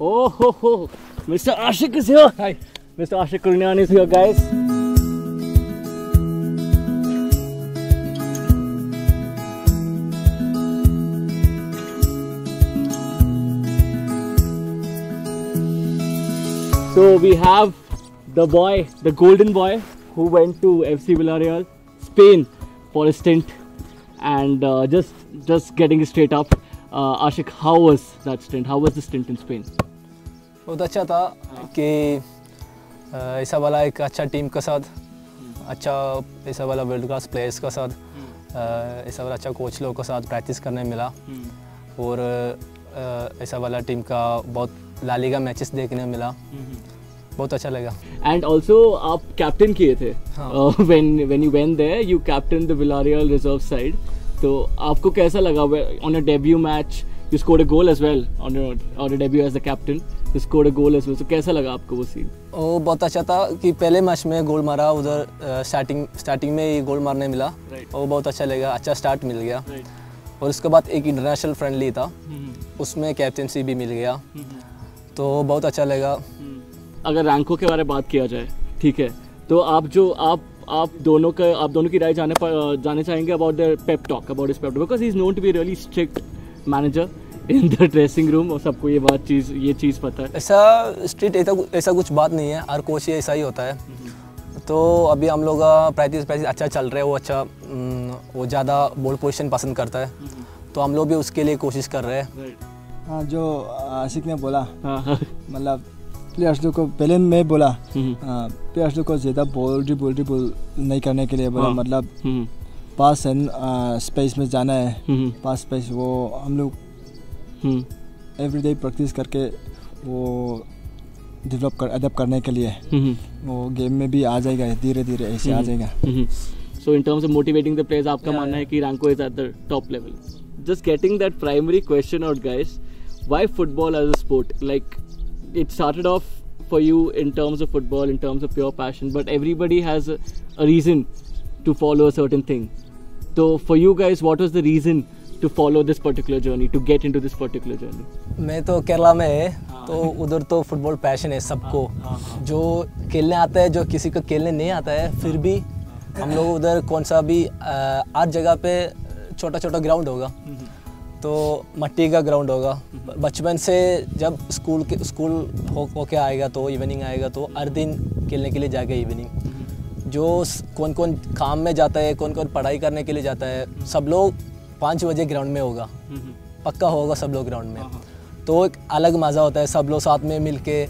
Oh ho ho! Mr. Ashik is here. Hi. Mr. Ashik Kurnian is here, guys. So we have the boy, the golden boy, who went to FC Villarreal, Spain, for a stint, and uh, just just getting straight up. Uh, Ashik, how was that stint? How was the stint in Spain? बहुत अच्छा था कि ऐसा वाला एक अच्छा team के साथ अच्छा ऐसा वाला वर्ल्ड क्लास प्लेयर्स के साथ ऐसा वाला अच्छा कोच लोग के साथ प्रैक्टिस करने मिला और ऐसा वाला टीम का बहुत लालीगा मैचेस देखने मिला बहुत अच्छा लगा एंड ऑल्सो आप कैप्टन किए थे uh, when when you went there, you captained the Villarreal reserve side. तो आपको कैसा लगा your debut match? You scored a goal as well on your on your debut as the captain. You scored a goal as well. कैसा लगा आपको वो scene? वो बहुत अच्छा था कि पहले मैच में गोल मारा उधर स्टार्टिंग स्टार्टिंग में ही गोल मारने मिला Right. वो बहुत अच्छा लगा अच्छा स्टार्ट मिल गया right. और उसके बाद एक इंटरनेशनल फ्रेंडली था hmm. उसमें कैप्टनसी भी मिल गया hmm. तो बहुत अच्छा लगा hmm. अगर रैंकों के बारे में बात किया जाए ठीक है तो आप जो आप आप दोनों का आप दोनों की राय जाने पर जाने चाहेंगे about the pep talk about इस pep talk because is known to be really strict manager in the dressing room और सबको ये बात चीज़ ये चीज़ पता है। ऐसा स्ट्रीट ऐसा ऐसा कुछ बात नहीं है हर कोच ही ऐसा ही होता है। तो अभी हम लोग का प्रैक्टिस प्रैक्टिस अच्छा चल रहा है वो अच्छा वो ज़्यादा बॉल पोजिशन पसंद करता है। तो हम लोग भी उसके लिए कोशिश कर रहे हैं। हाँ जो आशिक ने बोला हाँ हाँ। मतलब प्लेयर्स लोग को पहले मैं बोला हम्म, प्लेयर्स लोग को ज़्यादा बॉल ड्रिबल बोल नहीं करने के लिए बोला हाँ। मतलब हम्म, पास एंड स्पेस में जाना है हम्म, पास स्पेस वो हम लोग एवरीडे प्रैक्टिस करके वो डेवलप कर अडेप्ट करने के लिए वो गेम में भी आ जाएगा धीरे धीरे ऐसे आ जाएगा। So in terms of motivating the players, आपका मानना है कि Ranko is at the top level. Just getting that primary question out, guys. Why football as a sport? Like, it started off for you in terms of football, in terms of pure passion, but everybody has a, a reason to follow a certain thing. So for you guys, what was the reason to follow this particular journey, to get into this particular journey? मैं तो केरला में है तो उधर तो football passion है सबको जो खेलने आता है जो किसी को खेलने नहीं आता है फिर भी हम लोग उधर कौन सा भी अ, हर जगह पे छोटा छोटा ग्राउंड होगा तो मट्टी का ग्राउंड होगा। बचपन से जब स्कूल के स्कूल हो होके आएगा तो इवनिंग आएगा तो हर दिन खेलने के लिए जाएगा इवनिंग जो कौन कौन काम में जाता है कौन कौन पढ़ाई करने के लिए जाता है सब लोग पाँच बजे ग्राउंड में होगा। पक्का होगा सब लोग ग्राउंड में। तो एक अलग मज़ा होता है सब लोग साथ में मिल के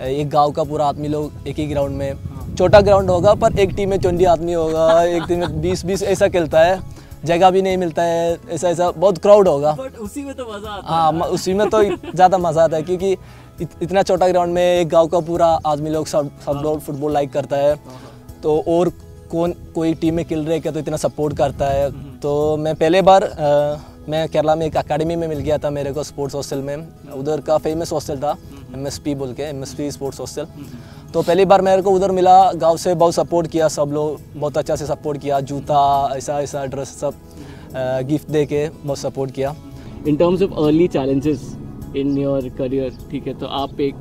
एक गाँव का पूरा आदमी लोग एक ही ग्राउंड में। छोटा ग्राउंड होगा पर एक टीम में ट्वेंटी आदमी होगा एक टीम में बीस बीस ऐसा खेलता है। जगह भी नहीं मिलता है ऐसा ऐसा बहुत क्राउड होगा। But उसी में तो मज़ा आता हाँ उसी में तो ज़्यादा मज़ा आता है क्योंकि इत, इतना छोटा ग्राउंड में एक गाँव का पूरा आदमी लोग सब सब लोग फुटबॉल लाइक करता है। तो और कौन कोई टीम में खेल रहे क्या तो इतना सपोर्ट करता है। तो मैं पहले बार अ, मैं केरला में एक अकेडमी में मिल गया था मेरे को स्पोर्ट्स हॉस्टल में। उधर का फ़ेमस हॉस्टल था एम एस पी बोल के M S P sports hostel तो पहली बार मेरे को उधर मिला, गाँव से बहुत सपोर्ट किया सब लोग, बहुत अच्छा से सपोर्ट किया, जूता, ऐसा ऐसा ड्रेस सब गिफ्ट दे के बहुत सपोर्ट किया। In terms of early challenges in your career ठीक है तो आप एक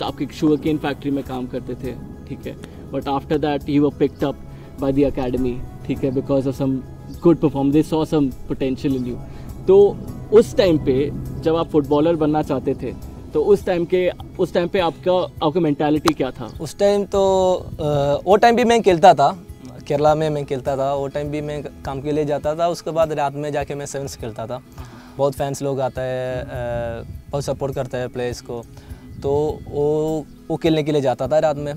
तो आप शुगर केन फैक्ट्री में काम करते थे, ठीक है but after that you were picked up by the academy ठीक है because of some good perform they saw some potential in you तो उस टाइम पे जब आप फुटबॉलर बनना चाहते थे तो उस टाइम के उस टाइम पे आपका आपका मेंटालिटी क्या था? उस टाइम तो वो टाइम भी मैं खेलता था। केरला में मैं खेलता था वो टाइम भी मैं काम के लिए जाता था। उसके बाद रात में जाके मैं सेवन्स खेलता था। बहुत फैंस लोग आता है बहुत सपोर्ट करता है प्लेयर्स को। तो वो वो खेलने के लिए जाता था रात में।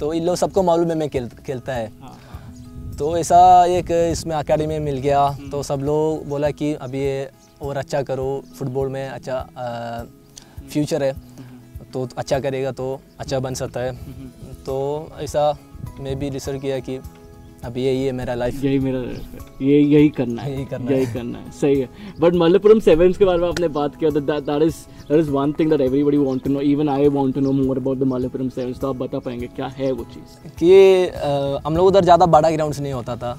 तो इन लोग सबको मालूम है मैं खेल खेलता है। तो ऐसा एक इसमें अकेडमी में मिल गया। तो सब लोग बोला कि अभी ये और अच्छा करो फुटबॉल में अच्छा फ्यूचर है तो अच्छा करेगा तो अच्छा बन सकता है। तो ऐसा मैं भी रिसर्च किया कि अब यही है मेरा लाइफ यही मेरा ये यही करना है। यही करना यही करना है। सही है। बट मल्लपुरम सेवेंस के बारे में आपने बात किया that is that is one thing that everybody want to know even I want to know more about the Malappuram sevens तो आप बता पाएँगे क्या है वो चीज़। कि अ, हम लोग उधर ज़्यादा बड़ा ग्राउंड नहीं होता था।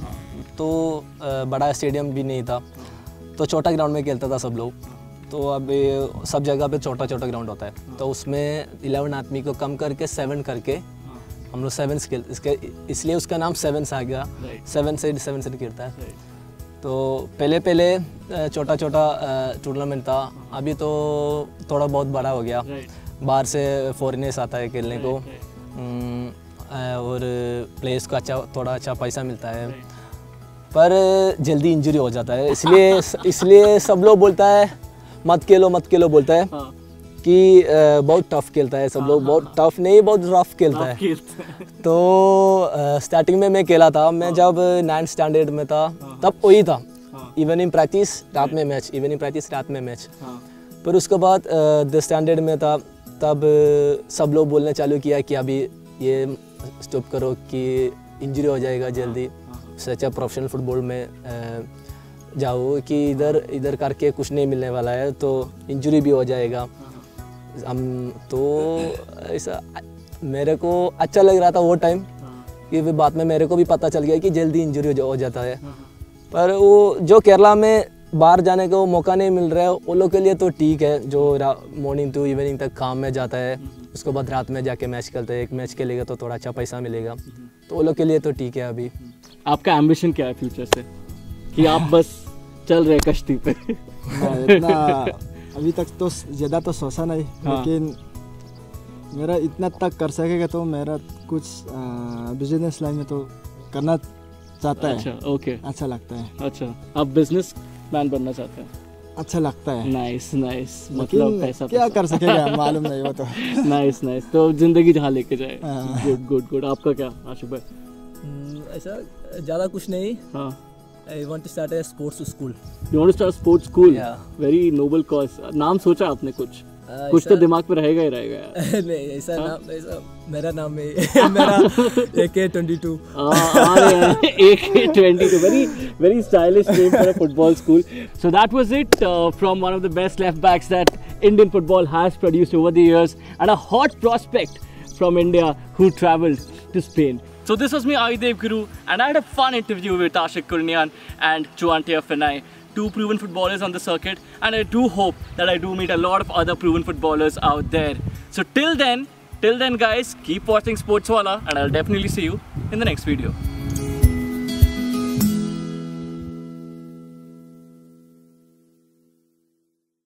तो अ, बड़ा स्टेडियम भी नहीं था। तो छोटा ग्राउंड में खेलता था सब लोग। तो अब सब जगह पे छोटा छोटा ग्राउंड होता है। तो उसमें इलेवन आदमी को कम करके सेवन करके हम लोग सेवन खेल इसके इसलिए उसका नाम सेवन से आ गया। सेवन से सेवन से खेलता है। तो पहले पहले छोटा छोटा टूर्नामेंट था। अभी तो थोड़ा बहुत बड़ा हो गया। बाहर से फॉरेनर्स आता है खेलने को। और प्लेयर्स को अच्छा थोड़ा अच्छा पैसा मिलता है। पर जल्दी इंजरी हो जाता है। इसलिए इसलिए सब लोग बोलता है मत खेलो मत खेलो बोलता है हाँ। कि बहुत टफ खेलता है सब लोग बहुत टफ नहीं बहुत रफ खेलता है। तो स्टार्टिंग में मैं खेला था मैं जब नाइन्थ स्टैंडर्ड में था तब वही था। हाँ। इवनिंग प्रैक्टिस रात में मैच इवनिंग प्रैक्टिस रात में मैच हाँ। पर उसके बाद द स्टैंडर्ड में था तब सब लोग बोलने चालू किया कि अभी ये स्टॉप करो कि इंजरी हो जाएगा जल्दी। अच्छा प्रोफेशनल फुटबॉल में जाओ कि इधर इधर करके कुछ नहीं मिलने वाला है तो इंजरी भी हो जाएगा। हम तो ऐसा मेरे को अच्छा लग रहा था वो टाइम कि बाद में मेरे को भी पता चल गया कि जल्दी इंजरी हो, जाता है। पर वो जो केरला में बाहर जाने का मौका नहीं मिल रहा है वो लोग के लिए तो ठीक है जो मॉर्निंग टू इवनिंग तक काम में जाता है उसके बाद रात में जाके मैच खेलते हैं एक मैच खेलेगा तो थोड़ा अच्छा पैसा मिलेगा। तो वो लोग के लिए तो ठीक है अभी। आपका एम्बिशन क्या है फ्यूचर से? कि आप बस चल रहे कश्ती पे। इतना अभी तक तो ज़्यादा तो सोचा नहीं हाँ। लेकिन मेरा इतना तक कर सकेगा तो मेरा कुछ बिज़नेस लाइन में तो करना चाहता है। अच्छा ओके अच्छा लगता है। अच्छा आप बिज़नेस मैन बनना चाहते हैं? अच्छा लगता है। नाइस नाइस मतलब पैसा क्या कर सकेगा मालूम नहीं वो तो। नाइस नाइस तो ज़िंदगी जहाँ लेके जाए। गुड गुड गुड आपका क्या भाई हम्म, ऐसा ज़्यादा कुछ नहीं। हाँ। I want to start a sports school you want to start sports school Yeah. Very noble cause नाम सोचा आपने कुछ Uh, कुछ तो दिमाग में रहेगा ही रहेगा यार नहीं ऐसा नाम ऐसा मेरा नाम है मेरा A K twenty two AK22, very very stylish name for a football school. So that was it uh, from one of the best left backs that Indian football has produced over the years, and a hot prospect from India who travelled to Spain. So this was me, Aidev Guru, and I had a fun interview with Ashik Kurnian and Juantia Fenai, two proven footballers on the circuit, and I do hope that I do meet a lot of other proven footballers out there. So till then, till then guys, keep watching Sportswala, and I'll definitely see you in the next video.